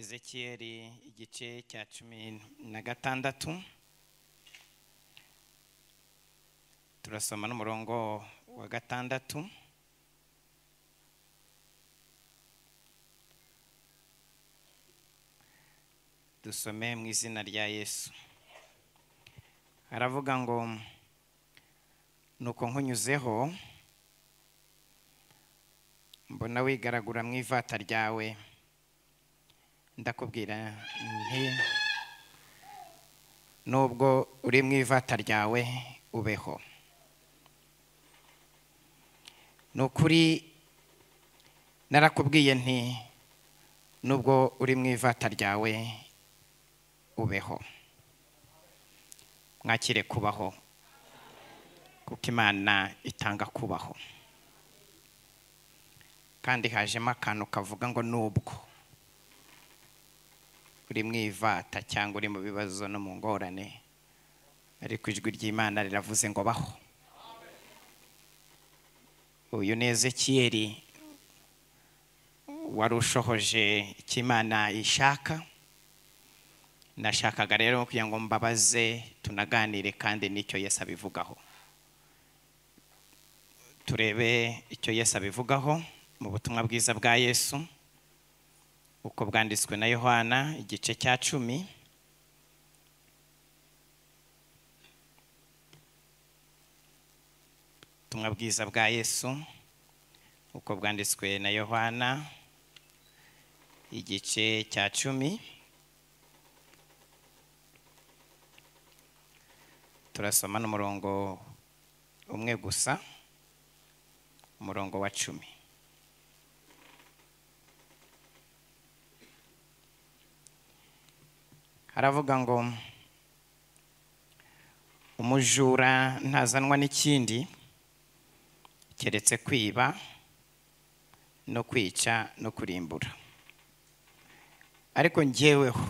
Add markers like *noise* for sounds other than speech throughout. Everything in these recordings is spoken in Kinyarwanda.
ezekiyeli igice cya cumi na gatandatu. Turasoma n'umurongo wa gatandatu. Dusome mu izina rya yesu. Aravuga ngo nuko nkunyuzeho mbona wigaragura mu ivata ryawe. Ndakubwira nti nubwo uri mu ivata ryawe ubeho. Ni ukuri narakubwiye nti nubwo uri mu ivata ryawe ubeho. Mwakire kubaho kuko imana itanga kubaho. Kandi hajemo akantu kavuga ngo nubwo. Uri mu ivata cyangwa uri mu bibazo no mu ngorane ariko ijwi ry'imana riravuze ngo baho. Uyu ni ezekiyeli wari ushohoje icyo imana ishaka. Nashakaga rero kugira ngo mbabaze tunaganire kandi n'icyo Yesu abivugaho. Turebe icyo Yesu abivugaho mu butumwa bwiza bwa yesu. Uko bwanditswe na yohana igice cya cumi. Ubutumwa bwiza bwa yesu uko bwanditswe na yohana igice cya cumi. Turasoma n'umurongo umwe gusa umurongo wa cumi. Haravuga ngo umujura ntazanwa n'ikindi keretse kwiba no kwica no kurimbura. Ariko njyeweho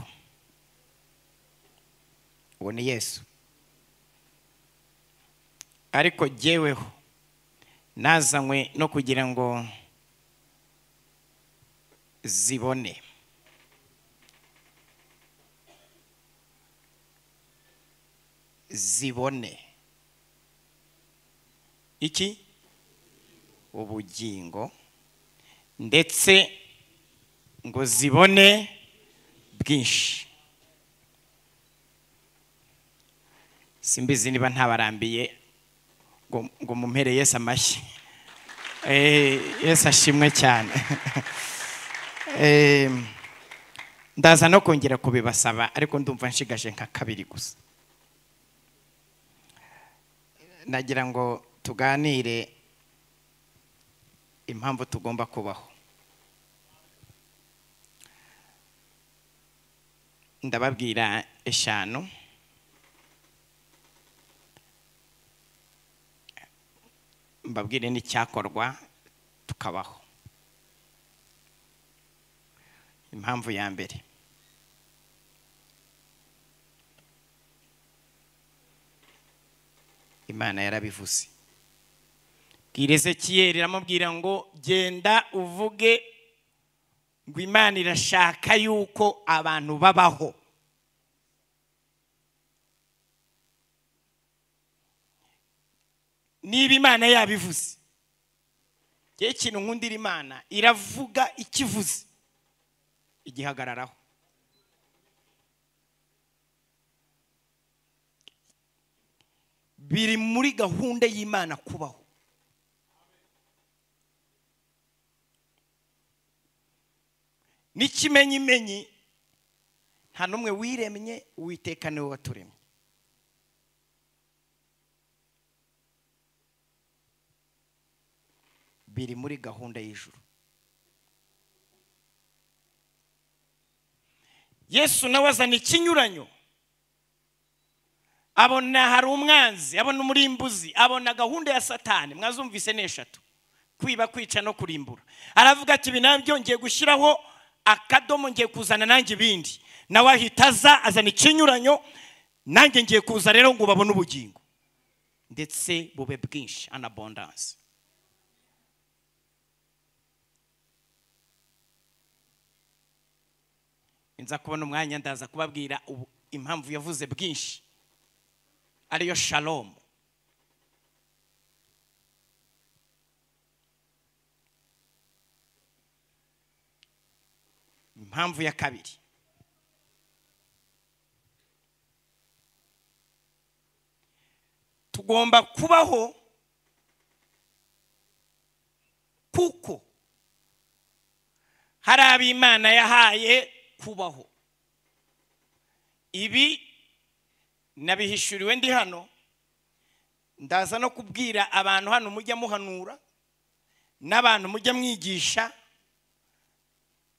uwo ni yesu. Ariko jyeweho nazanywe no kugira ngo zibone. Zibone. Iki? Ubugingo. Ndetse ngo zibone bwinshi. Simbizi niba ntabarambiye ngo mumpere Yesu amashyi. Yesu ashimwe cyane. *laughs* Ndaza no kongera kubibasaba ariko ndumva nshigaje nka kabiri gusa. Nagira ngo tuganire impamvu tugomba kubaho. Ndababwira eshanu. Mbabwire n'icyakorwa tukabaho. Impamvu ya mbere. Imana yarabivuze. Bwira ezekiyeli iramubwira ngo genda uvuge ngo imana irashaka yuko abantu babaho. Niba imana yabivuze ikintu nkundira imana iravuga ikivuze igihagararaho. Biri muri gahunda y'imana kubaho. N'ikimenyimenyi nta n'umwe wiremye uwiteka ni we waturemye. Biri muri gahunda y'ijuru. Yesu nawe azana ikinyuranyo. Abona hari umwanzi abona umurimbuzi abona gahunda ya satani. Mwazumvise n'eshatu. Kwiba kwica no kurimbura. Aravuga ati ibi na byo ngiye gushyiraho akadomo ngiye kuzana nanjye ibindi. Nawe ahita aza azana ikinyuranyo nanjye ngiye kuza rero ngo babone ubugingo. Ndetse bube bwinshi anabondanse nza kubona umwanya ndaza kubabwira impamvu yavuze bwinshi. Ariyo shalomu impamvu ya kabiri. Tugomba kubaho kuko hari abo imana yahaye kubaho. Ibi nabihishuriwe ndi hano. Ndaza no kubwira abantu hano mujya muhanura n'abantu mujya mwigisha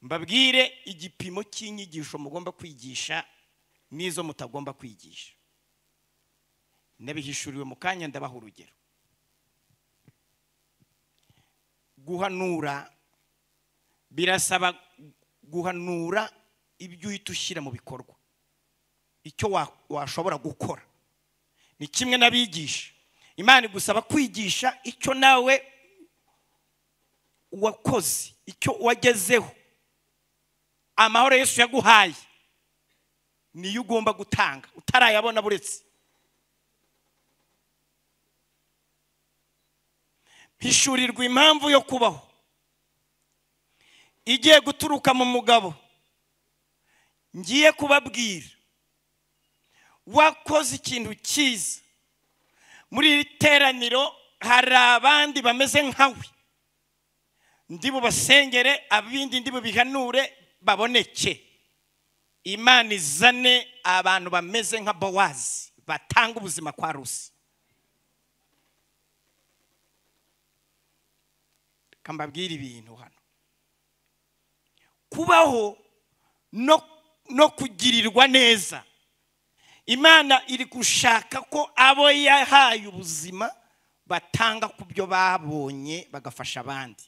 mbabwire igipimo cy'inyigisho mugomba kwigisha n'izo mutagomba kwigisha. Nabihishuriwe mu kanya ndabaha urugero. Guhanura birasaba guhanura ibyo uhita ushyira mu bikorwa. Icyo wa- washobora gukora. Ni kimwe n'abigisha. Imana igusaba kwigisha icyo nawe wakoze icyo wagezeho. Amahoro yesu yaguhaye niyo ugomba gutanga utarayabona buretse. Hishurirwa impamvu yo kubaho. Igiye guturuka mu mugabo ngiye kubabwira. Wakoze ikintu cyiza. Muri iri teraniro hari abandi bameze nkawe. Ndi bubasengere abindi ndi bubihanure baboneke. Imana izane abantu bameze nka bowazi batanga ubuzima kwa rusi. Reka mbabwire ibintu hano. Kubaho no kugirirwa neza. Imana iri gushaka ko abo yahaye ubuzima batanga ku byo babonye bagafasha abandi.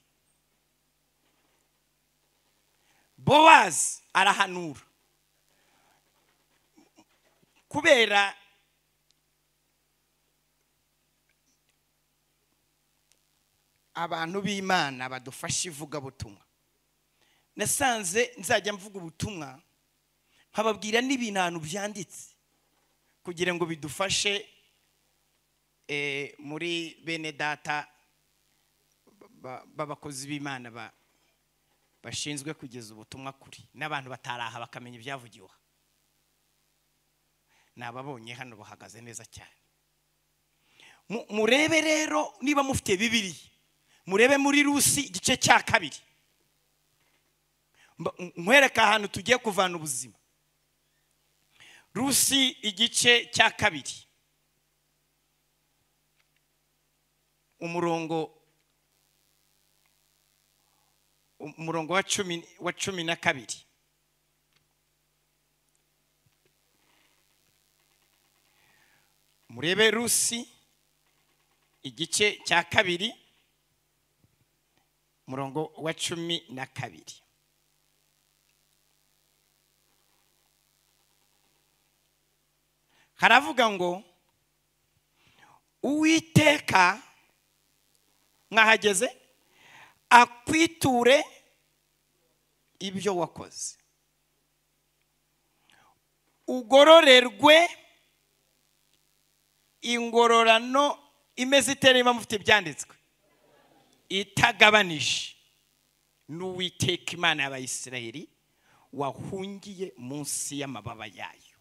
Bowazi arahanura. Kubera abantu b'imana badufasha ivugabutumwa. Nasanze nzajya mvuga ubutumwa nkababwira n'ibintu byanditse. Kugira ngo bidufashe eh, muri bene data ba- b'abakozi b'imana ba- bashinzwe kugeza ubutumwa kuri. N'abantu bataraha bakamenya ibyavugiwe. Aha. nababonye hano bahagaze neza cyane. Mu- murebe rero niba mufite bibiri murebe muri rusi igice cya kabiri. Nkwereka ahantu tugiye kuvana ubuzima. Rusi igice cya kabiri. Umurongo umurongo wa cumi wa cumi na kabiri. Murebe rusi igice cya kabiri umurongo wa cumi na kabiri. Haravuga ngo uwiteka mwahageze akwiture ibyo wakoze. Ugororerwe ingororano imeze itera niba mufite ibyanditswe. Itagabanije. N'uwiteka imana y'abayisiraheli wahungiye munsi y'amababa yayo.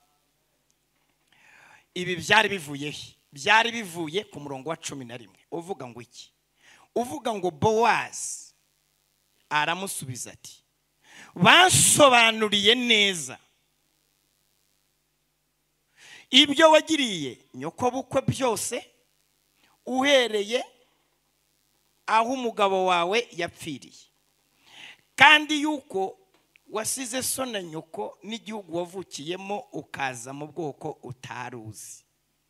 Ibi byari bivuye he byari bivuye ku murongo wa cumi na rimwe. Uvuga ngo iki? Uvuga ngo bowazi aramusubiza ati basobanuriye neza. Ibyo wagiriye nyokobukwe byose uhereye aho umugabo wawe yapfiriye. Kandi yuko wasize so na nyoko n'igihugu wavukiyemo ukaza mu bwoko utari uzi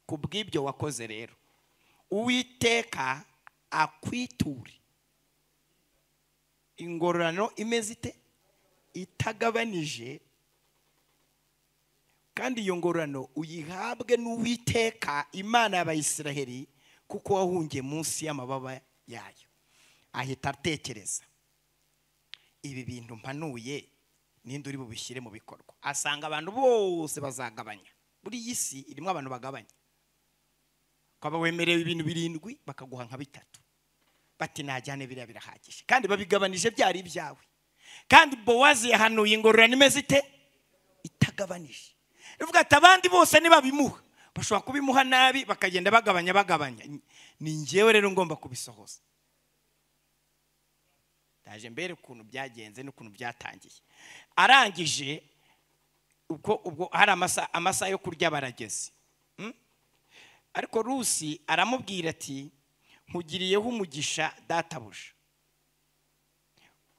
ku bw'ibyo wakoze rero uwiteka akwiture ingororano imeze ite? Itagabanije. Kandi iyo ngororano uyihabwe n'uwiteka imana y'abayisiraheli kuko wahungiye munsi y'amababa yayo. Ahita atekereza. Ibi bintu mpanuye ninde uri bubishyire mu bikorwa. Asanga abantu bose bazagabanya. Buri iyi si irimo abantu bagabanya. Ukaba wemerewe ibintu birindwi bakaguha nka bitatu. Bati najyane biriya birahagije. Kandi babigabanije byari ibyawe. Kandi bowazi yahanuye ingororano imeze ite? Itagabanije bivuga ati abandi bose nibabimuha bashobora kubimuha nabi bakagenda bagabanya bagabanya. Ni ngewe rero ngomba kubisohoza. Ndaje mbere ukuntu byagenze n'ukuntu byatangiye. Arangije ubwo ubwo hari amasaha yo kurya barageze. Mm? ariko rusi aramubwira ati nkugiriyeho umugisha databuja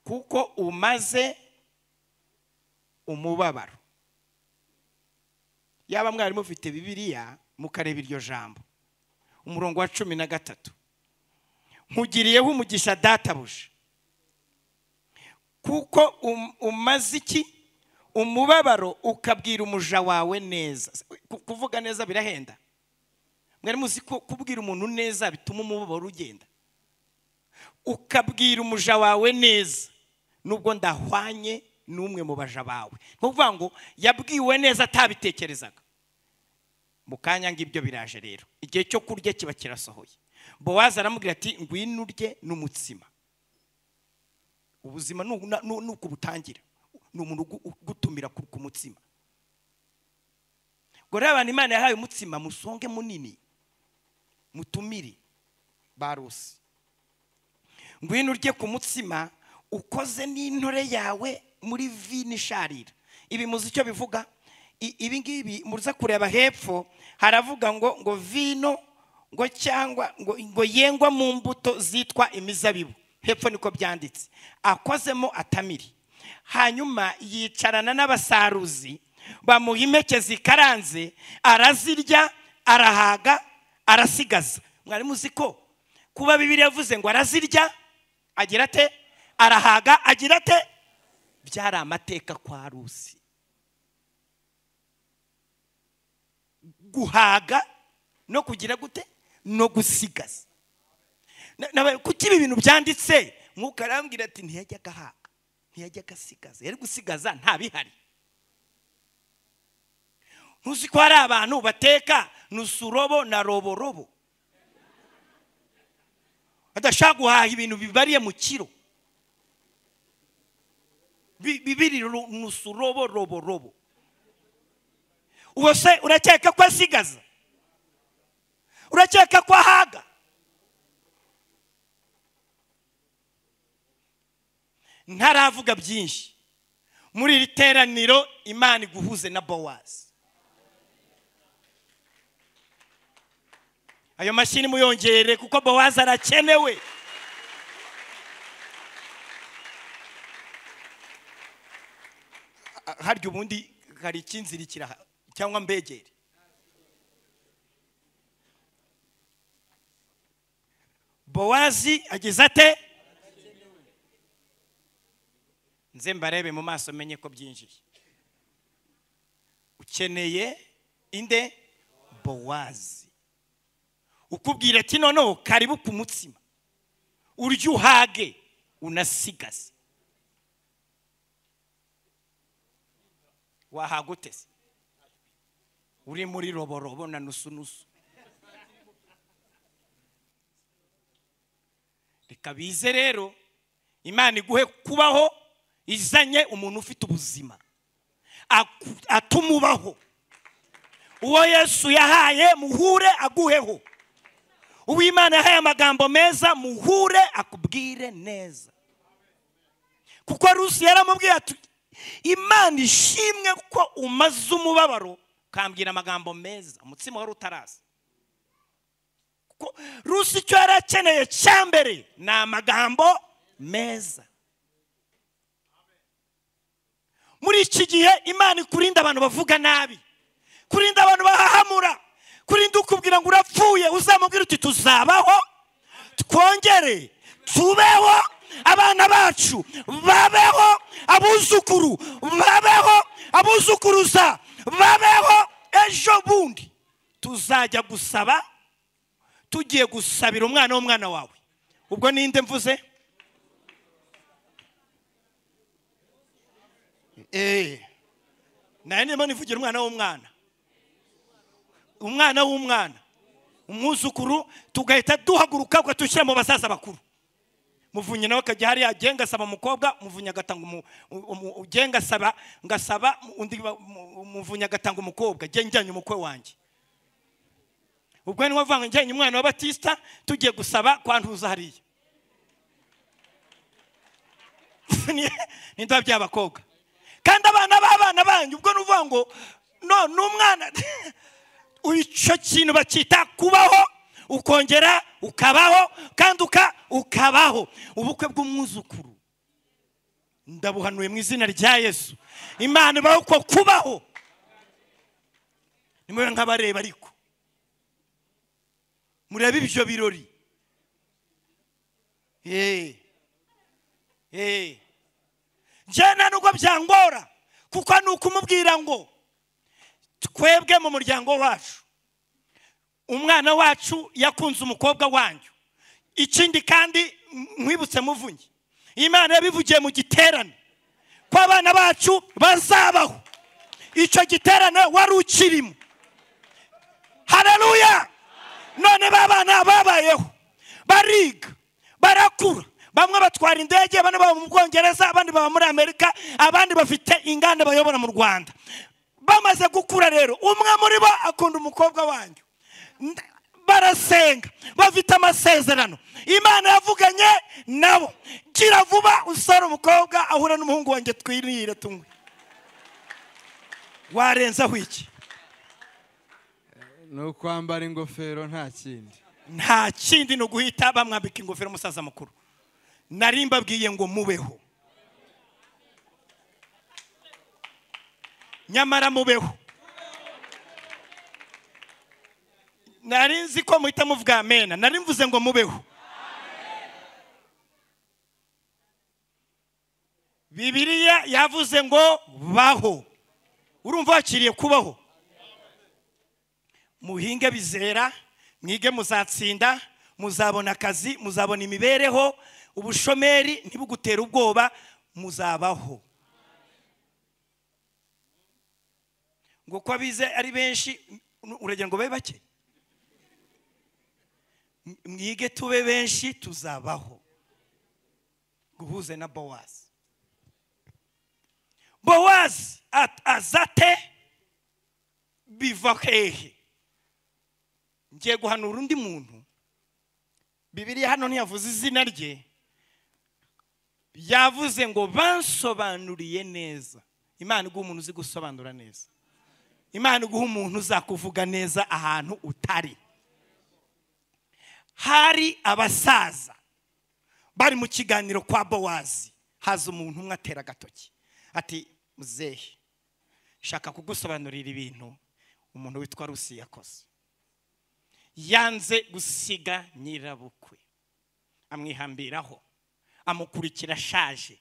kuko umaze umubabaro. Yaba mwari mufite bibiliya mukareba iryo jambo. Umurongo wa cumi na gatatu. Nkugiriyeho umugisha databuja kuko um- umaze iki? Umubabaro ukabwira umuja wawe neza. Ku- kuvuga neza birahenda. Mwari muzi ko kubwira umuntu neza bituma umubabaro ugenda. Ukabwira umuja wawe neza nubwo ndahwanye n'umwe mu baja bawe. Ni ukuvuga ngo yabwiwe neza atabitekerezaga. Mu kanya ngibyo biraje rero. Igihe cyo kurya kiba kirasohoye. Bowazi aramubwira ati ngwino urye n'umutsima. Ubuzima uku butangira ni umuntu ugu- ugutumira ku mutsima. Ngo rero abantu imana yahaye umutsima musonge munini mutumire barusi. Ngwino urye ku mutsima ukoze n'intore yawe muri vino isharira. Ibi muzi icyo bivuga? Ibi ngibi muza kureba hepfo haravuga ngo ngo vino ngo cyangwa ngo yengwa mu mbuto zitwa imizabibu. Hepfo niko byanditse. Akozemo atamiri. Hanyuma yicarana n'abasaruzi bamuha impeke zikaranze arazirya arahaga arasigaza. Mwari muzi ko kuba bibiri yavuze ngo arazirya agira ate? Arahaga agira ate? Byari amateka kwa rusi. Guhaga no kugira gute? No gusigaza. Kuki ibi bintu byanditse. Mwuka arambwira ati ntiyajyaga ahaga ntiyajyaga asigaza yari gusigaza nta bihari ntuzi ko hari abantu bateka nusurobo na roborobo. Badashaka guhaha ibintu bibariye mu kiro. Bi- bibiri nusurobo roborobo. Uwo se urakeka ko asigaza? Urakeka ko ahaga? Ntaravuga byinshi. Muri iri teraniro imana iguhuze na bowazi ayo mashini muyongere kuko bowazi arakenewe. Harya ubundi hari ikinzirikira cyangwa mbegere. Bowazi agize ate? Nze mbarebe mu maso menye ko byinjiye. Ukeneye inde? Bowazi. Ukubwira ati noneho karibu ku mutsima. Urya uhage. Unasigaze. Wahaga utese uri muri roborobo na nusunusu. Reka bize rero. Imana iguhe kubaho. Izanye umuntu ufite ubuzima. Aku- atuma ubaho uwo yesu yahaye muhure aguheho. Uwimana yahaye amagambo meza muhure akubwire neza. Kuko rusi yaramubwiye ati imana ishimwe ko umaze umubabaro. Ukambwira amagambo meza umutsima wari utaraza kuko rusi icyo yari akeneye cya mbere ni amagambo meza. Muri iki gihe imana ikurinda abantu bavuga nabi. Kurinda abantu bahahamura. Kurinda ukubwira ngo urapfuye uzamubwira uti tuzabaho twongere tubeho abana bacu babeho abuzukuru babeho abuzukuruza babeho ejo bundi. Tuzajya gusaba tugiye gusabira umwana w'umwana wawe. Ubwo ninde mvuze? Eee nawe niba nivugira umwana w'umwana. Umwana w'umwana. Umwuzukuru tugahita duhaguruka ugatushyira mu basaza bakuru. Muvunyi nawe akajya hariya agenga asaba umukobwa muvunyi agatanga ugenga asaba ngasaba undi muvunyi agatanga umukobwa. Njyanye umukwe wanjye. Ubwo ni wavuga ngo njyanye umwana wa batisita tugiye gusaba kwantuza hariya. *laughs* Ni nda by'abakobwa. Kandi abana b'abana banyu ubwo ni uvuga ngo no ni umwana. *laughs* Icyo kintu bacyita kubaho ukongera ukabaho kandi uka ukabaho. Ubukwe bw'umwuzukuru. Ndabuhanuye mu izina rya yesu. Imana ibaho uko kubaho. Nimube nk'abareba ariko. Murebe ibyo birori. Eee eee njyana nubwo byangora kuko ni ukumubwira ngo twebwe mu muryango wacu. Umwana wacu yakunze umukobwa wanyu. Ikindi kandi nkwibutse muvunyi. Imana yabivugiye mu giterane. Ko abana bacu bazabaho. Icyo giterane wari ukirimo. Hararuya none ba bana babayeho. Bariga barakura. Bamwe batwara indege abandi baba mu bwongereza abandi baba muri amerika abandi bafite inganda bayobora mu rwanda. Bamaze gukura rero umwe muri bo akunda umukobwa wanyu barasenga bafite amasezerano. Imana yavuganye nabo. Gira vuba usara umukobwa ahura n'umuhungu wanjye twirire tunywe. Warenzaho iki? Ni ukwambara ingofero nta kindi. Nta kindi ni uguhita bamwambika ingofero umusaza mukuru. Nari mbabwiye ngo mubeho. Nyamara mubeho. Nari nzi ko muhita muvuga amena nari mvuze ngo mubeho. Bibiliya yavuze ngo baho. Urumva wakiriye kubaho. Muhinge bizera mwige muzatsinda muzabona akazi muzabona imibereho ubushomeri ntibugutere ubwoba muzabaho. Ngo ko abize ari benshi uragira ngo babe bake? Mwige tube benshi tuzabaho. Guhuze na bowazi bowazi at- azate biva hehe. Ngiye guhanura undi muntu. Bibiriya hano ntiyavuze izina rye. Yavuze ngo bansobanuriye neza. Imana iguha umuntu uzi gusobanura neza. Imana iguha umuntu uzakuvuga neza ahantu utari. Hari abasaza bari mu kiganiro kwa bowazi. Haza umuntu umwe atera agatoki. Ati muzehe shaka kugusobanurira ibintu umuntu witwa rusi yakoze. Yanze gusiga nyirabukwe. Amwihambiraho. Amukurikira ashaje.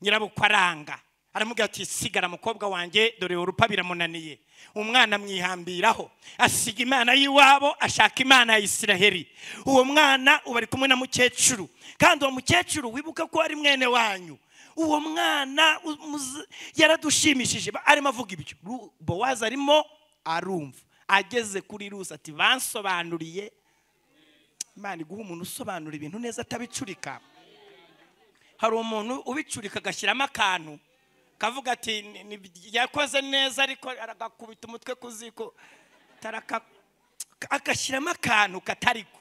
Nyirabukwe aranga aramubwira ati sigara mukobwa wanjye dore urupa biramunaniye umwana amwihambiraho. Asiga imana y'iwabo ashaka imana ya isiraheli. Uwo mwana ubu ari kumwe na mukecuru. Kandi uwo mukecuru wibuka ko ari mwene wanyu. Uwo mwana yaradushimishije. Arimo avuga ibyo. Bowazi arimo arumva. Ageze kuri rusi ati bansobanuriye. Imana iguha umuntu usobanura ibintu neza atabicurika. Hari umuntu ubicurika agashyiramo akantu kavuga ati "Ni- ni- yakoze neza ariko agakubita umutwe ku ziko. Agashyiramo akantu katariko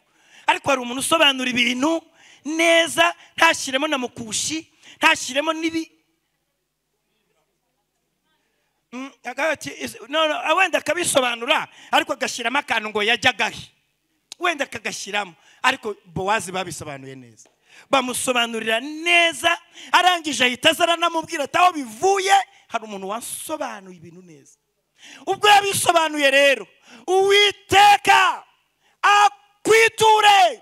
ariko hari umuntu usobanura ibintu neza ntashyiremo na mukushi ntashyiremo n'ibi. Mm, akavuga ati, "Is- no, no, wenda akabisobanura ariko agashyiramo akantu ngo yajyagahe wenda akagashyiramo ariko bowazi babisobanuye neza. Bamusobanurira neza arangije ahita aza aranamubwira ati aho bivuye hari umuntu wasobanuye ibintu neza. Ubwo yabisobanuye rero uwiteka akwiture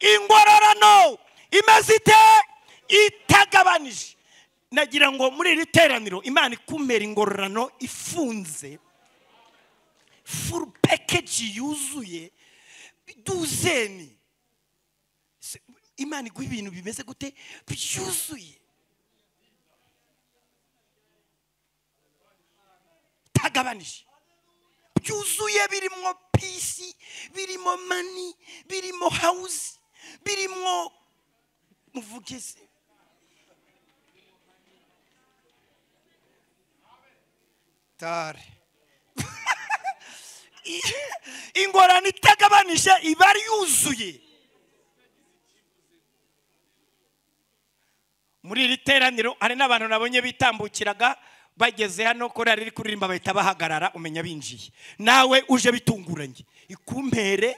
ingororano imeze ite? Itagabanije nagira ngo muri iri teraniro imana ikumera ingororano ifunze. Furu pekeji yuzuye duzeni imana iguha ibintu bimeze gute? Byuzuye. Itagabanije byuzuye birimo pisi birimo mani birimo hawuzi birimo muvugeze tare. *laughs* Ingorane itagabanije iba yuzuye. Muri iri teraniro hari n'abantu nabonye bitambukiraga bageze hano korari iri kuririmba bahita bahagarara umenya binjiye. Nawe uje bitunguranye. Ikumpere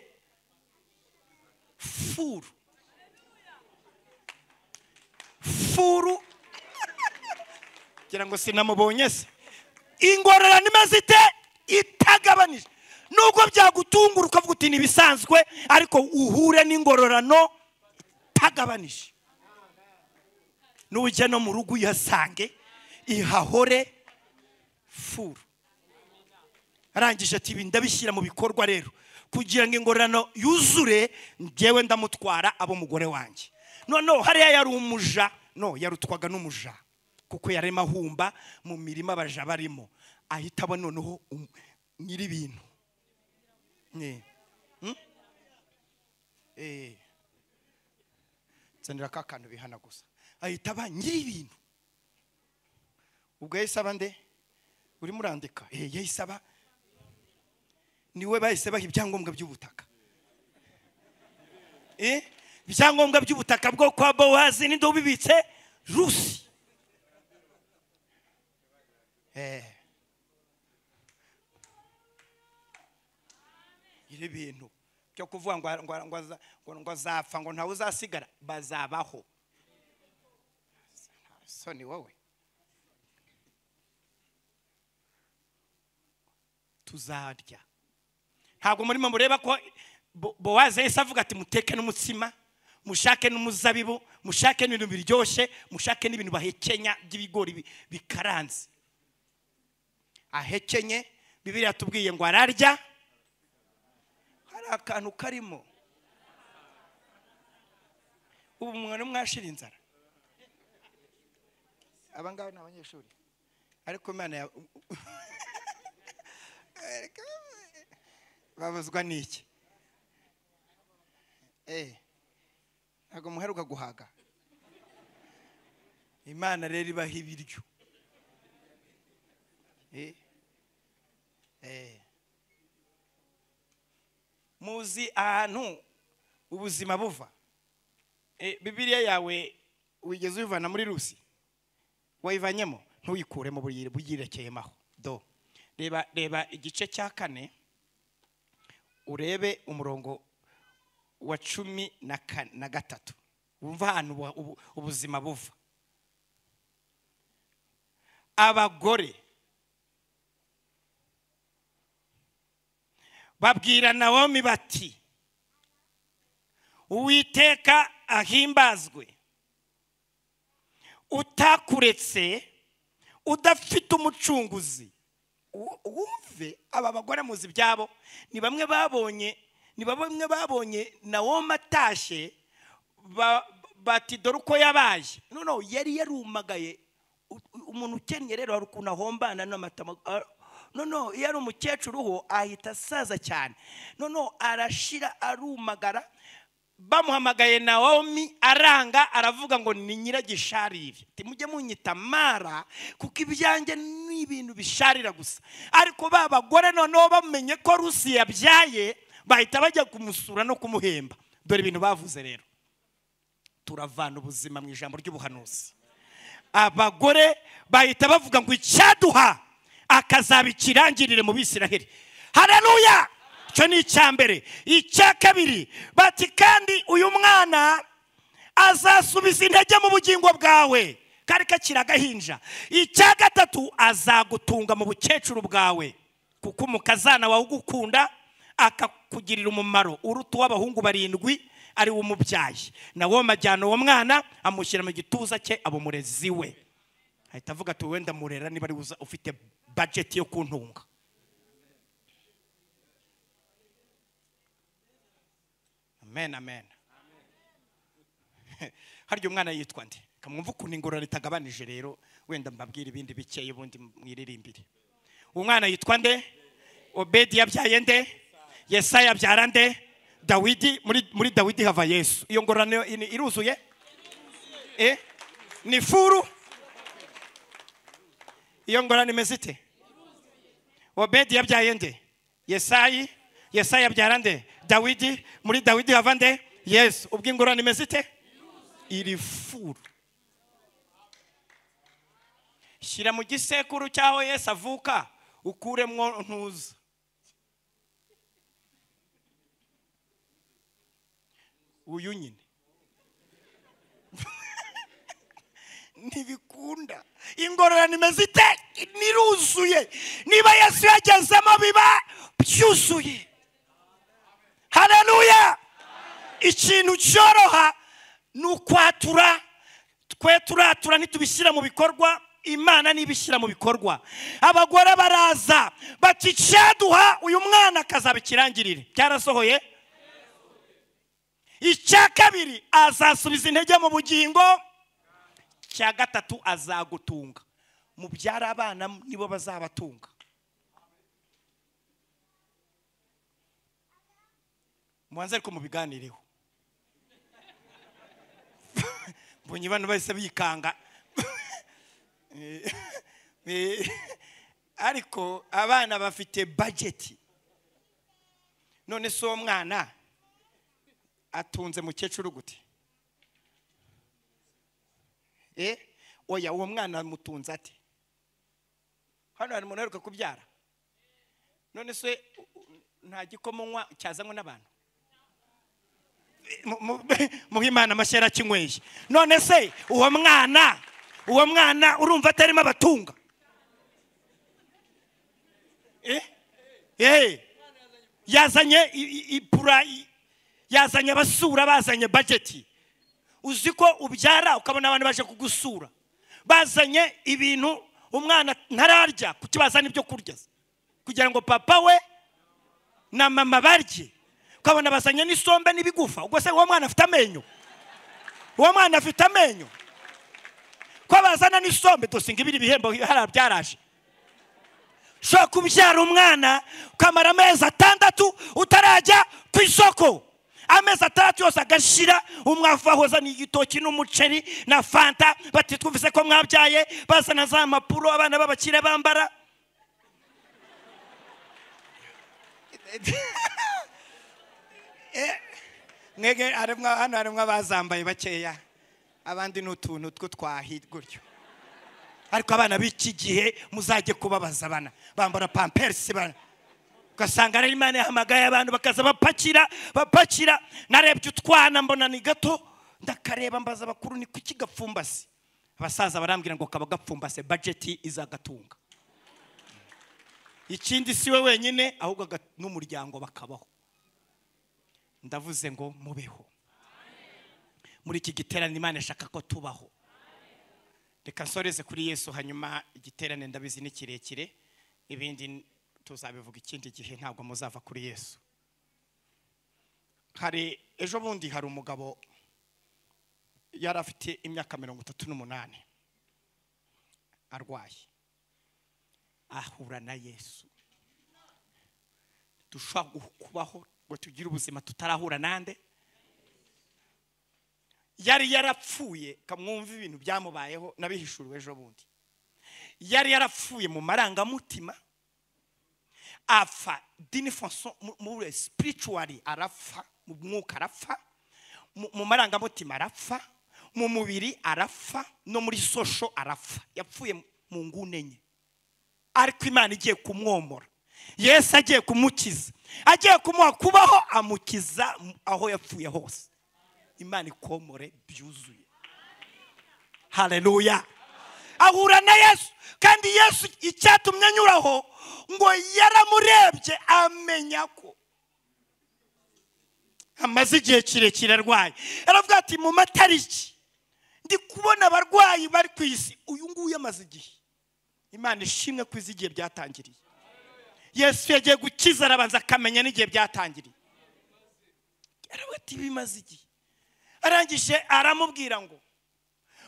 furu. Furu. Ngira ngo sinamubonye se. Ingororano imeze ite? Itagabanije. Nubwo byagutungura ukavuga uti ni ibisanzwe ariko uhure n'ingororano itagabanije. Nujya no mu rugo uyasange ihahore furu. Arangije ati ibi ndabishyira mu bikorwa rero. Kugira ngo ingororano yuzure njyewe ndamutwara abo mugore wanjye. Noneho hariya yari umuja. No yarutwaga n'umuja. Kuko yarema ahumba mu mirima abaja barimo. Ahita aba noneho um- nyir'ibintu. Ne. Hmm? Eh. nzanira ka kantu bihana gusa. Ahita aba nyir'ibintu ubwo yahise aba nde urimo urandika eh yahise aba ni we bahise baha ibyangombwa by'ubutaka eh ibyangombwa by'ubutaka bwo kwa bowazi ninde ubibitse rusi eh iri bintu byo kuvuga ngo azapfa ngo ntawe uzasigara bazabaho so ni wowe tuzarya. Ntabwo murimo mureba ko Bo- bowazi yahise avuga ati muteke n'umutsima mushake n'umuzabibu mushake n'ibintu biryoshye mushake n'ibintu bahekenya by'ibigori bi- bikaranze. Ahekenye bibiri yatubwiye ngo ararya. Hari akantu karimo. Ubu mwana mwashira inzara aba ngaba ni abanyeshuri ariko imana ya babuzwa n'iki eh ntabwo muheruka guhaga. Imana rero ibaha ibiryo. Eh eh. Muzi ahantu ubuzima buva. Bibiliya yawe wigeze uyivana muri rusi? Wayivanyemo ntuyikuremo buyire- buyirekeyemo do. Reba reba igice cya kane urebe umurongo wa cumi na gatatu. Wumva ahantu ubu- ubu- ubuzima buva. Abagore. Babwira nawomi bati uwiteka ahimbazwe. Utakuretse udafite umucunguzi. Wumve aba bagore muzi ibyabo. Ni bamwe babonye ni bamwe babonye nawomi atashye ba- bati dore uko yabaye noneho yari yarumagaye. Umuntu ukennye rero hari ukuntu ahombana n'amatama noneho iyo ari umukecuru ho ahita asaza cyane. Noneho arashira arumagara bamuhamagaye nawomi aranga aravuga ngo ni nyiragisharire mujye munyita mara kuko ibyanjye ni ibintu bisharira gusa. Ariko ba bagore noneho bamenye ko rusi yabyaye bahita bajya kumusura no kumuhemba. Dore ibintu bavuze rero. Turavana ubuzima mu ijambo ry'ubuhanuzi. Abagore bahita bavuga ngo icyaduha akazaba ikirangirire mu bisiraheli. Hareruya icyo ni icya mbere. Icya kabiri bati kandi uyu mwana azasubiza intege mu bugingo bwawe. Kari kakiri agahinja. Icya gatatu azagutunga mu bukecuru bwawe. Kuko umukazana wawe ugukunda akakugirira umumaro. Uruta uw'abahungu barindwi ari we umubyaye. Nawo majyana uwo mwana amushyira mu gituza cye aba umurezi we. Ahita avuga ati wenda murera niba ari ufite bajeti yo kuntunga. Amen amen. *laughs* Harya umwana yitwa nde? Kamwumva ukuntu ingororano itagabanije rero. Wenda mbabwire ibindi bikeye ubundi mwiririmbire. Umwana yitwa nde? Obedi yabyaye nde? Yesaya abyara nde? Dawidi muri dawidi hava yesu. Iyo ngororano iruzuye? Eh? Ni furu? Iyo ngororano imeze ite? Obedi yabyaye nde? Yesayi yesayi abyara nde? Dawidi muri dawidi hava nde yesu ubwo ingororano imeze ite? Iri furu. Shyira mu gisekuru cy'aho yesu avuka ukuremwo ntuza. Uyu nyine. *laughs* Ntibikunda ingororano imeze ite? Niruzuye. Niba yesu yagezemo biba byuzuye. Haleluya ikintu cyoroha ni ukwatura twe turatura ntitubishyira mu bikorwa imana nibishyira mu bikorwa. Abagore baraza bati cyaduha uyu mwana akazaba ikirangirire. Byarasohoye icya kabiri azasubiza intege mu bugingo. Cya gatatu azagutunga. Mubyara abana nibo bazabatunga. Mubanze ariko mubiganireho. *laughs* Mbonye bano bahise bikanga. *laughs* Eh, eh, ariko abana bafite bajeti none si uwo mwana atunze mukecuru gute? Eh oya uwo mwana amutunze ate? Hano hari umuntu uheruka kubyara. None se nta gikoma unywa cyazanywe n'abantu? Mu- mu- *laughs* muhe imana amashyi yarakinyweye none se uwo mwana uwo mwana urumva atarimo abatunga? Eh? Eh. Yazanye ipura yazanye abasura bazanye bajeti uzi ko ubyara ukabona abantu baje kugusura. Bazanye ibintu umwana ntararya kuki bazana ibyo kurya? Kugira ngo papa we na mama barye. Ukabona bazanye n'isombe n'ibigufa. Ubwo se uwo mwana afite amenyo? Uwo mwana afite amenyo? Ko bazana n'isombe dusinga ibiri ibihembo hariya byaraje. Ushobora kubyara umwana ukamara amezi atandatu utarajya ku isoko. Amezi atandatu yose agashira umwavu wahozana igitoki n'umuceri na fanta bati twumvise ko mwabyaye bazana za mpapuro abana b'abakire bambara. Mwege harimwo hano harimwo abazambaye bakeya. Abandi ni utuntu tw'utwahi gutyo. Ariko abana b'iki gihe muzajye kubabaza abana. Bambara pamperisi bana. Ugasanga ari imana yahamagaye abantu bakaza bapakira bapakira. Narebye utwana mbona ni gato. Ndakareba mbaza abakuru ni kuki gapfumbase abasaza barambwira ngo kaba gapfumbase bajeti izagatunga. Ikindi si we wenyine ahubwo n'umuryango bakabaho. Ndavuze ngo mubeho. Muri iki giterane imana ishaka ko tubaho. Reka nsoreze kuri yesu hanyuma igiterane ndabizi ni kirekire ibindi tuzabivuga ikindi gihe ntabwo muzava kuri yesu. Hari ejo bundi hari umugabo yari afite imyaka mirongo itatu n'umunani arwaye. Ahura na yesu. Dushobora kubaho ngo tugire ubuzima tutarahura nande? Yari yarapfuye kamwumva ibintu byamubayeho n'abihishuriwe ejo bundi. Yari yarapfuye mu marangamutima apfa dini faso muri spiritually arapfa mu mwuka arapfa mu- mu marangamutima arapfa mu mubiri arapfa no muri sosho arapfa. Yapfuye mu ngune enye ariko imana igiye kumwomora. Yesu agiye kumukiza. Agiye kumuha kubaho amukiza aho yapfuye hose. Imana ikomore byuzuye. Haleluya ahura na yesu. Kandi yesu icyatumye anyuraho ngo yaramurebye amenya ko amaze igihe kirekire arwaye. Aravuga ati mu matariki ndi kubona abarwayi bari ku isi. Uyu nguyu amaze igihe. Imana ishimwe ko izi igihe byatangiriye. Yesu yagiye gukiza arabanza akamenya n'igihe byatangiriye. Aravuga ati bimaze igihe arangije aramubwira ngo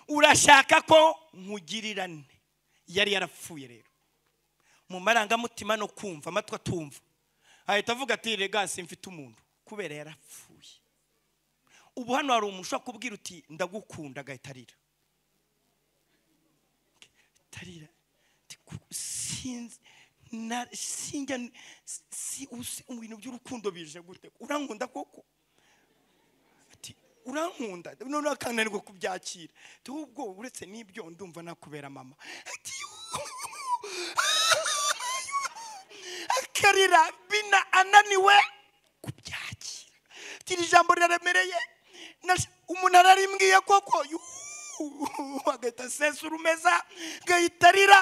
urashaka ko nkugirirane? Yari yarapfuye rero. Mu marangamutima no kumva amatwi atumva. Ahita avuga ati rega simfite umuntu. Kubera yarapfuye. Ubu hano hari umuntu ushobora kubwira uti ndagukunda agahita arira. Sinzi. Sinjya si usi ibintu by'urukundo bije gute? Urankunda koko? Urankunda. Noneho akananirwa kubyakira. Ati ubwo uretse n'ibyo ndumva nakubera mama. Akarira bina ananiwe kubyakira. Iri jambo riraremereye. Umuntu ararimbwiye koko? Agahita asesa urumeza agahita arira.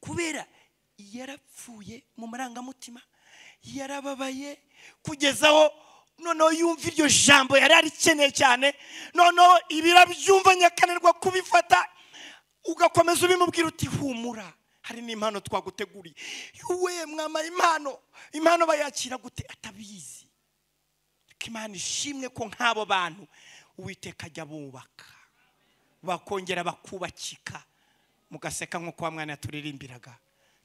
Kubera yarapfuye mu marangamutima yarababaye kugeza aho noneho yumva iryo jambo yari arikeneye cyane noneho ibira byumva nyakanirwa kubifata ugakomeza ubimubwira uti humura hari n'impano twaguteguriye. We mwamaye impano impano bayakira gute? Atabizi. Imana ishimwe ko nk'abo bantu uwiteka ajya bubaka bakongera bakubakika mugaseka nk'uko wa mwana yaturirimbiraga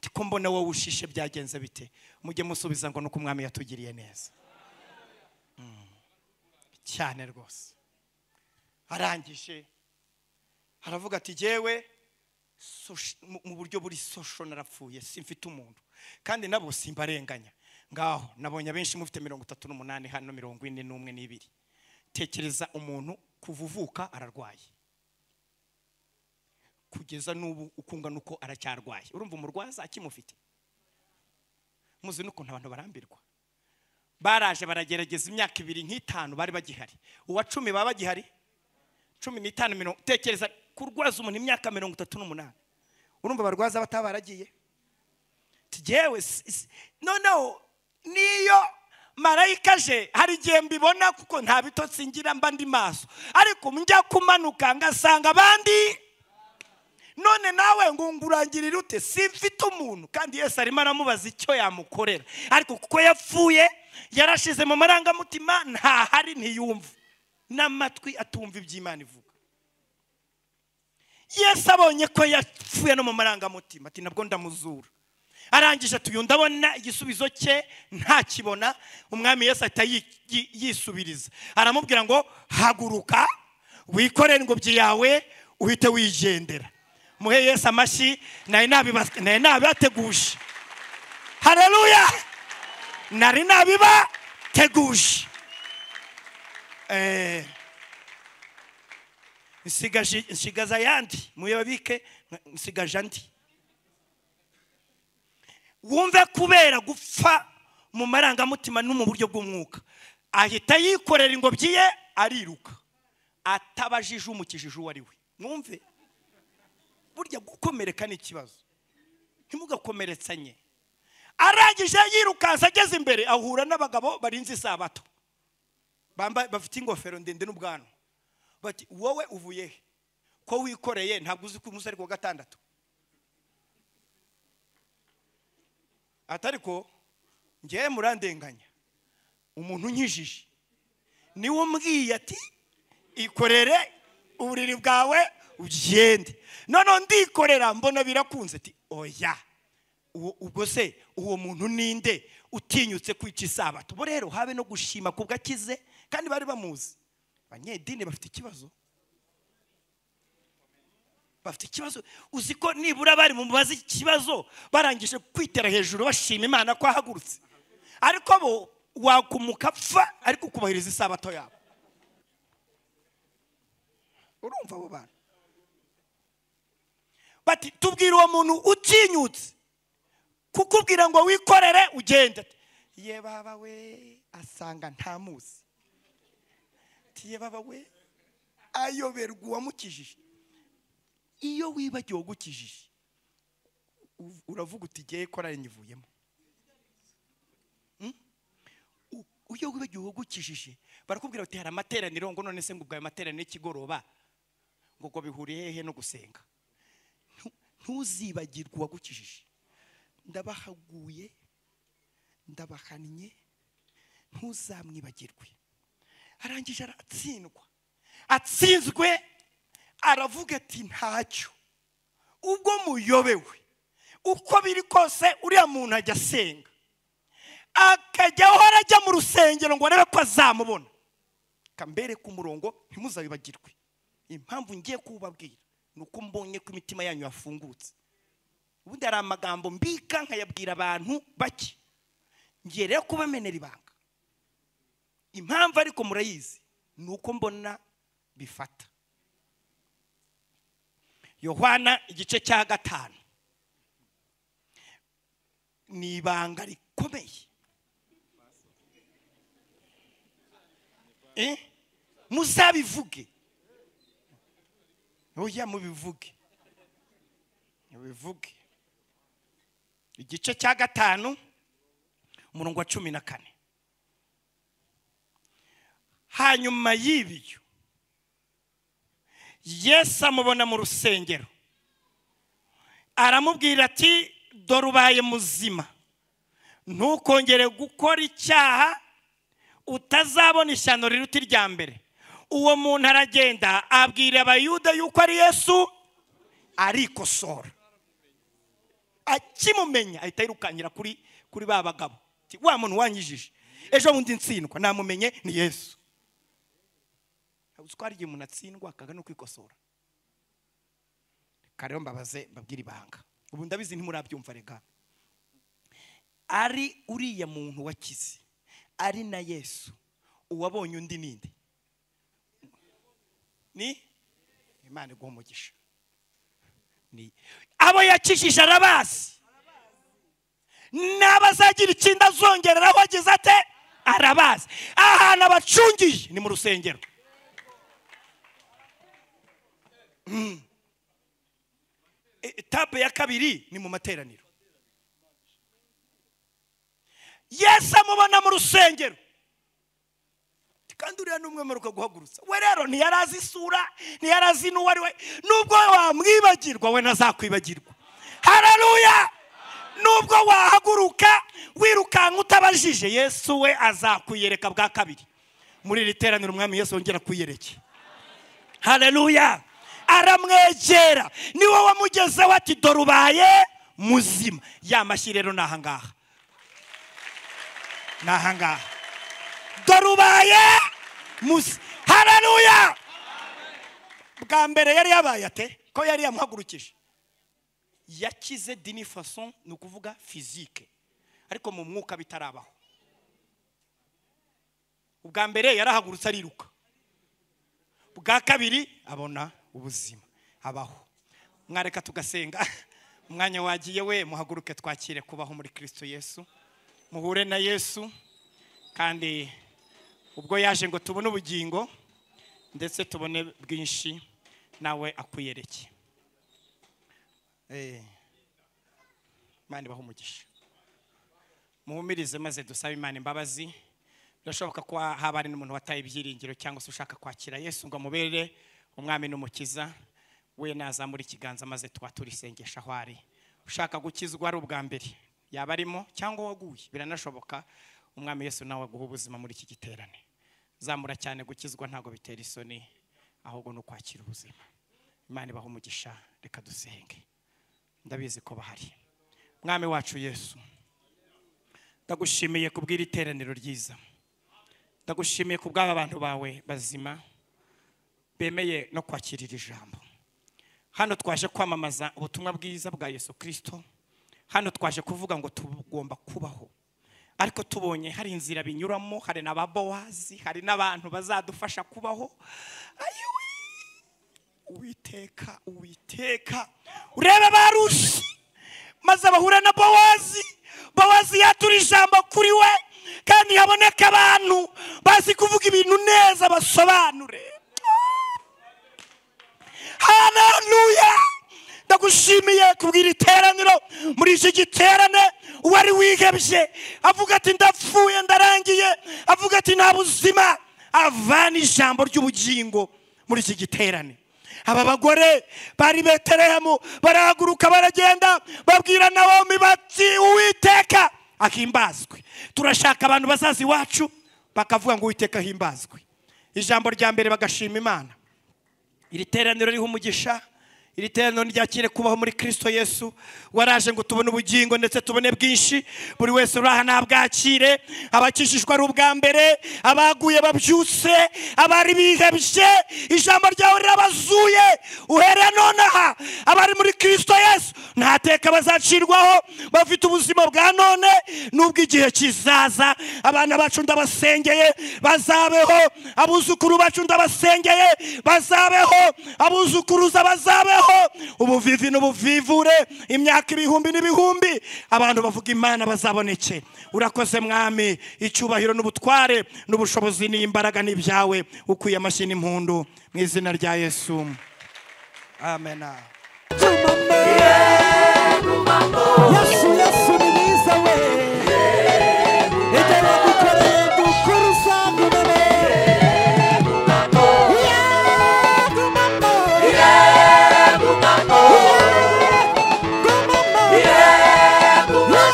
ko mbona wowe ushishe byagenze bite? Mujye musubiza ngo nuko umwami yatugiriye neza. Mm. cyane rwose. Arangije. Aravuga ati sosh- mu- buryo buri sosho narapfuye simfite umuntu. Kandi nabo simbarenganya. Ngaho nabonye abenshi mufite mirongo itatu n'umunani hano mirongo ine n'umwe n'ibiri. Tekereza umuntu kuva uvuka ararwaye. Kugeza n'ubu ukungana uko aracyarwaye. Urumva umurwaza akimufite? Muzi n'ukuntu abantu barambirwa. Baraje baragerageza imyaka ibiri nk'itanu bari bagihari. Uwa cumi baba bagihari? Cumi n'itanu mirongo tekereza kurwaza umuntu imyaka mirongo itatu n'umunani. Urumva abarwaza bataba baragiye tugewe noneho niyo marayika aje hari igihe mbibona kuko nta bitotsi ngira mba ndi maso. Ariko njya kumanuka ngasanga abandi none nawe ngo ngurangirire ute? Simfite umuntu. Kandi Yesu arimo aramubaza icyo yamukorera. Ariko kuko yapfuye yarashize mu marangamutima ntahari ntiyumva. N'amatwi atumva iby'imana ivuga. Yesu abonye ko yapfuye no mu marangamutima. Ati nabwo ndamuzura. Arangije atuye ndabona igisubizo cye ntakibona. Umwami Yesu ahita yi- yi- yisubiriza. Aramubwira ngo haguruka wikorere ingobyi yawe uhite wigendera. Muhe Yesu amashyi nari nabiba- nari nabibateguje. Hareruya nari nabibateguje Eh, nsigaza ayandi. Muyabike nsigaje andi. Wumve kubera gupfa mu marangamutima no mu buryo bw'umwuka. Ahita yikorera ingobyi ye ariruka. Atabajije umukijije uwo ari we. Mwumve? Burya gukomereka ni ikibazo ntimugakomeretsanye arangije yirukansa ageze imbere ahura n'abagabo barinze isabato. Bafite ingofero ndende n'ubwanwa. Bati wowe uvuye he? Ko wikoreye? Ntabwo uzi ko umunsi ari ku wa gatandatu. Atari ko ngewe murandenganya. Umuntu unkijije ni we umbwiye ati ikorere uburiri bwawe ugende. Noneho ndikorera mbona birakunze ati oya ubwo se uwo muntu ninde utinyutse kwica isabato? Bo rero habe no gushima ku gakize kandi bari bamuzi. Abanyedini bafite ikibazo. Bafite ikibazo. Uzi ko nibura bari mu mubazi ikibazo barangije kwitera hejuru bashima imana ko ahagurutse. Ariko bo wakumuka apfa ariko ukubahiriza isabato yabo. Urumva abo bantu? Bati tubwire uwo muntu utinyutse kukubwira ngo wikorere ugende. Ye baba we asanga ntamuzi ye baba we ayoberwa uwamukijije. Iyo wibagiwe uwagukijije u- uravuga uti ngewe korari nyivuyemo Hmm? Iyo wibagiwe uwagukijije barakubwira bati hari amateraniro ngo none se ngo ubwo ayo materaniro y'ikigoroba ngo ngo bihuriye hehe no gusenga? Ntuzibagirwe uwagukijije ndabahaguye ndabahannye ntuzamwibagirwe. Arangije aratsindwa. Atsinzwe aravuga ati ntacyo. Ubwo muyobewe. Uko biri kose uriya muntu ajya asenga. Akajya ahora ajya mu rusengero ngo arebe ko azamubona. Kambere ku murongo ntimuzabibagirwe. Impamvu ngiye kubabwira ni uko mbonye ko imitima yanyu yafungutse. Ubundi hari amagambo mbika nkayabwira abantu bake. Ngiye rero kubamenera ibanga. Impamvu ariko murayizi ni uko mbona bifata. Yohana igice cya gatanu. Ni ibanga rikomeye. Eh? muzabivuge. Oya mubivuge. Mubivuge igice cya gatanu umurongo wa cumi na kane. Hanyuma y'ibyo yesu amubona mu rusengero. Aramubwira ati dore ubaye muzima. Ntukongere gukora icyaha utazabona ishyano riruta irya mbere. Uwo muntu aragenda abwira abayuda yuko ari yesu arikosora. Akimumenya ahita yirukankira kuri kuri ba bagabo. Wa muntu wanyijije ejo bundi ntsindwa namumenye ni yesu. Hari igihe umuntu atsindwa akaga no kwikosora. Reka rero mbabaze mbabwire ibanga. Ubu ndabizi ntimurabyumva rega ari uriya muntu wakize ari na yesu. Uwabonye undi ninde ni? Imana iguha umugisha. Ni. Abo yakijije arabazi. N'abazagira ikindi azongereraho agize ate? Arabazi. Ahantu abacungiye ni mu rusengero. Mm. E- etape ya kabiri ni mu materaniro. Yesu amubona mu rusengero. Kandi uriya ni umwe mperuka guhagurutsa. We rero ntiyari azi isura ntiyari azi n'uwo ari we. Nubwo wamwibagirwa we ntazakwibagirwa hararuya nubwo wahaguruka wirukanka utabajije yesu we azakwiyereka bwa kabiri. Muri iri teraniro umwami yesu wongera kwiyereke hararuya aramwegera. Niwe wamugezeho ati dore ubaye muzima. Ya mashyi rero ni ahangaha. Ni ahangaha. Dore ubaye muzi hararuya bwa mbere yari yabaye ate? Ko yari yamuhagurukije? Yakize dini fason ni ukuvuga fizike ariko mu mwuka bitarabaho. Ubwa mbere yarahagurutse ariruka. Bwa kabiri abona ubuzima. Abaho. Mwareka tugasenga. *laughs* Umwanya wagiye we muhaguruke twakire kubaho muri kirisito yesu. Muhure na yesu. Kandi ubwo yaje ngo tubone ubugingo ndetse tubone bwinshi nawe akwiyereke Eh, imana ibaha umugisha. Muhumirize maze dusabe imana imbabazi. Birashoboka ko haba hari n'umuntu wataye ibyiringiro cyangwa se ushaka kwakira yesu ngo amubere umwami n'umukiza we nazamura ikiganza maze twatura isengesho aho ari. Ushaka gukizwa ari ubwa mbere yaba arimo cyangwa waguye biranashoboka umwami yesu nawe aguha ubuzima muri iki giterane. Zamura cyane gukizwa ntabwo bitera isoni ahubwo ni ukwakira ubuzima. Imana ibaha umugisha reka dusenge. Ndabizi ko bahari. Mwami wacu yesu ndagushimiye kubw'iri teraniro ryiza. Ndagushimiye ku bw'aba bantu bawe bazima bemeye no kwakirira ijambo. Hano twaje kwamamaza ubutumwa bwiza bwa yesu kirisito hano twaje kuvuga ngo tugomba kubaho. Ariko tubonye hari inzira binyuramo hari na ba bowazi hari n'abantu bazadufasha kubaho. Uwiteka uwiteka urebe barushi maze bahure na bowazi. Bowazi yatura ijambo kuri we kandi haboneka abantu bazi kuvuga ibintu neza basobanure. Haleluya ndagushimiye kubwira iteraniro muri iki giterane uwari wihebye avuga ati ndapfuye ndarangiye avuga ati nta buzima avana ijambo ry'ubugingo muri iki giterane aba bagore bari betelehemu barahaguruka baragenda babwira nawomi bati uwiteka ahimbazwe turashaka abantu bazaza iwacu bakavuga ngo uwiteka ahimbazwe ijambo rya mbere bagashima imana iri teraniro riha umugisha iri teraniro ryakire kubaho muri kristo yesu. Waraje ngo tubone ubugingo ndetse tubone bwinshi. Buri wese uri aha ntabwakire abakishijwe ari ubwa mbere abaguye babyutse abari bihebye. Ijambo ryawe rirabazuye. Uhereye nonaha abari muri kristo yesu nta teka bazacirwaho. Bafite ubuzima bwa none. Nubwo igihe kizaza abana bacu ndabasengeye bazabeho. Abuzukuru bacu ndabasengeye bazabeho. Abuzukuruza bazabeho ubuvivi n'ubuvivure imyaka ibihumbi n'ibihumbi. Abantu bavuga imana bazaboneke. Urakoze mwami. Icyubahiro n'ubutware n'ubushobozi n'imbaraga n'ibyawe ukwiye amashyi n'impundu mu izina rya yesu. Amen.